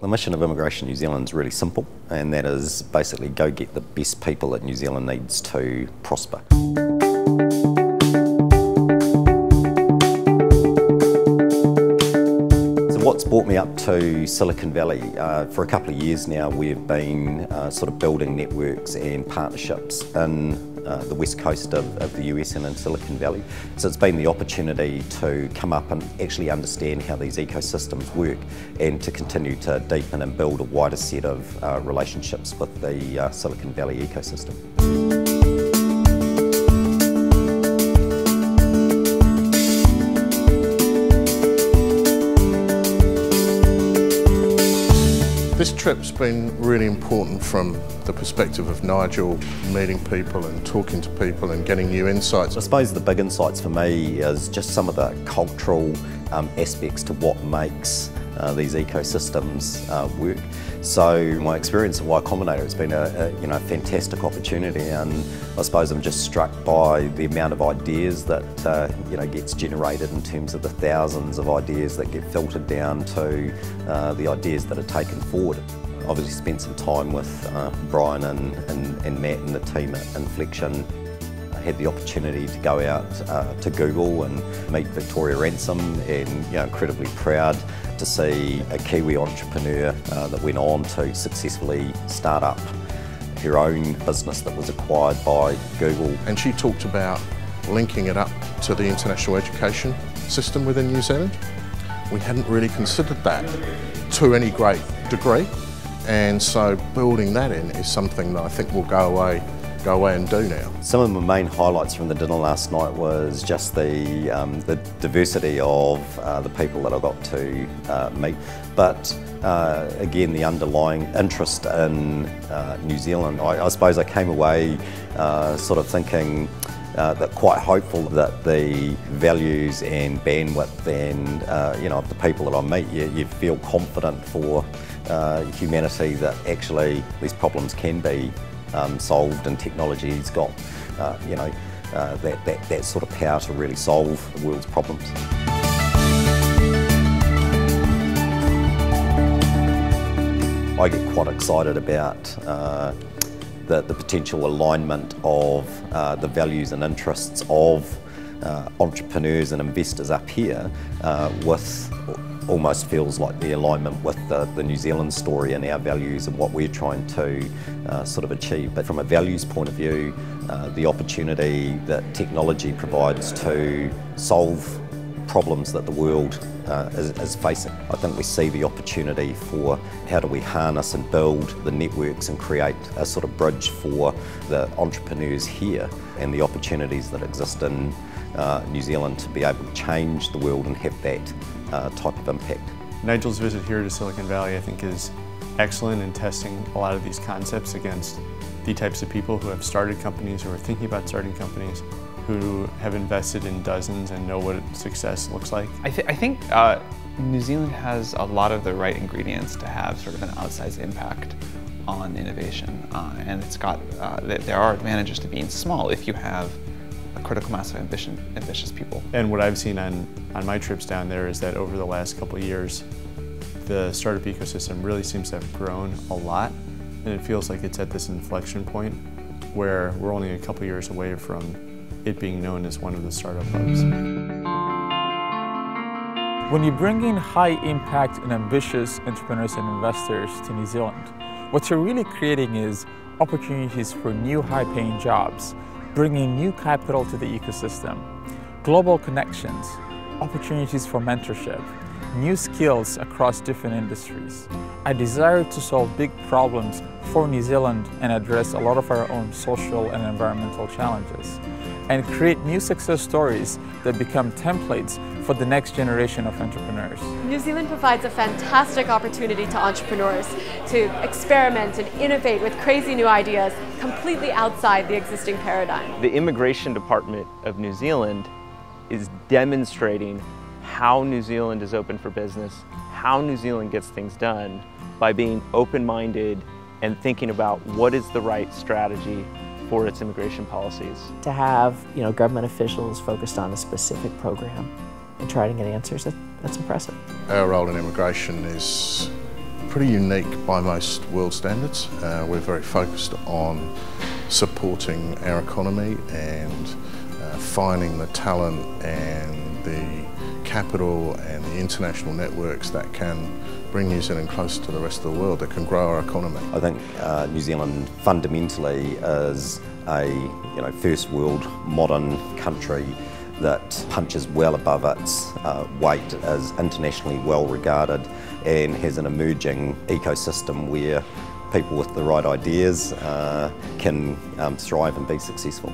The mission of Immigration New Zealand is really simple, and that is basically go get the best people that New Zealand needs to prosper. Brought me up to Silicon Valley? Uh, for a couple of years now, we've been uh, sort of building networks and partnerships in uh, the west coast of, of, the US and in Silicon Valley. So it's been the opportunity to come up and actually understand how these ecosystems work and to continue to deepen and build a wider set of uh, relationships with the uh, Silicon Valley ecosystem. This trip's been really important from the perspective of Nigel meeting people and talking to people and getting new insights. I suppose the big insights for me is just some of the cultural um, aspects to what makes uh, these ecosystems uh, work. So my experience at Y Combinator has been a, a, you know fantastic opportunity, and I suppose I'm just struck by the amount of ideas that uh, you know gets generated in terms of the thousands of ideas that get filtered down to uh, the ideas that are taken forward. Obviously spent some time with uh, Brian and, and, and Matt and the team at Inflection had the opportunity to go out uh, to Google and meet Victoria Ransom and you know, incredibly proud to see a Kiwi entrepreneur uh, that went on to successfully start up her own business that was acquired by Google. And she talked about linking it up to the international education system within New Zealand. We hadn't really considered that to any great degree. And so building that in is something that I think will go away go away and do now. Some of the main highlights from the dinner last night was just the, um, the diversity of uh, the people that I got to uh, meet, but uh, again the underlying interest in uh, New Zealand. I, I, suppose I came away uh, sort of thinking uh, that quite hopeful that the values and bandwidth and you know the people that I meet, you, you feel confident for humanity that actually these problems can be um, solved and technology's got, uh, you know, uh, that, that, that sort of power to really solve the world's problems. I get quite excited about uh, the, the potential alignment of uh, the values and interests of uh, entrepreneurs and investors up here uh, with almost feels like the alignment with the, the, New Zealand story and our values and what we're trying to uh, sort of achieve. But from a values point of view, uh, the opportunity that technology provides to solve problems that the world uh, is, is, facing. I think we see the opportunity for how do we harness and build the networks and create a sort of bridge for the entrepreneurs here and the opportunities that exist in uh, New Zealand to be able to change the world and have that uh, type of impact. Nigel's visit here to Silicon Valley I think is excellent in testing a lot of these concepts against the types of people who have started companies, who are thinking about starting companies, who have invested in dozens and know what success looks like. I, th I think uh, New Zealand has a lot of the right ingredients to have sort of an outsized impact on innovation. Uh, and it's got, uh, there are advantages to being small if you have a critical mass of ambition, ambitious people. And what I've seen on, on my trips down there is that over the last couple years, the startup ecosystem really seems to have grown a lot. And it feels like it's at this inflection point where we're only a couple years away from it being known as one of the startup hubs. When you bring in high impact and ambitious entrepreneurs and investors to New Zealand, what you're really creating is opportunities for new high paying jobs, bringing new capital to the ecosystem, global connections, opportunities for mentorship, new skills across different industries. I desire to solve big problems for New Zealand and address a lot of our own social and environmental challenges and create new success stories that become templates for the next generation of entrepreneurs. New Zealand provides a fantastic opportunity to entrepreneurs to experiment and innovate with crazy new ideas completely outside the existing paradigm. The Immigration Department of New Zealand is demonstrating how New Zealand is open for business, how New Zealand gets things done by being open-minded and thinking about what is the right strategy for its immigration policies. To have you know government officials focused on a specific program and trying to get answers, that, that's impressive. Our role in immigration is pretty unique by most world standards. Uh, we're very focused on supporting our economy and uh, finding the talent and the capital and the international networks that can bring New Zealand closer to the rest of the world, that can grow our economy. I think uh, New Zealand fundamentally is a you know, first world modern country that punches well above its uh, weight, is internationally well regarded and has an emerging ecosystem where people with the right ideas uh, can um, thrive and be successful.